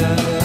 love.